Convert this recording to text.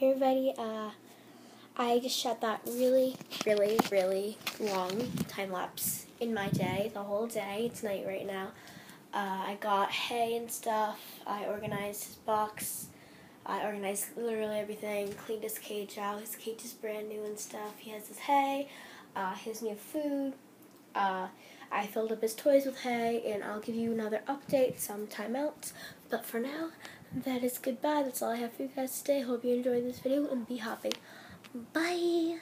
Hey everybody, uh, I just shot that really, really, really long time lapse in my day, the whole day. It's night right now. Uh, I got hay and stuff. I organized his box. I organized literally everything. Cleaned his cage out. His cage is brand new and stuff. He has his hay, uh, his new food. Uh, I filled up his toys with hay, and I'll give you another update sometime else. But for now, that is goodbye. That's all I have for you guys today. Hope you enjoyed this video and be happy. Bye!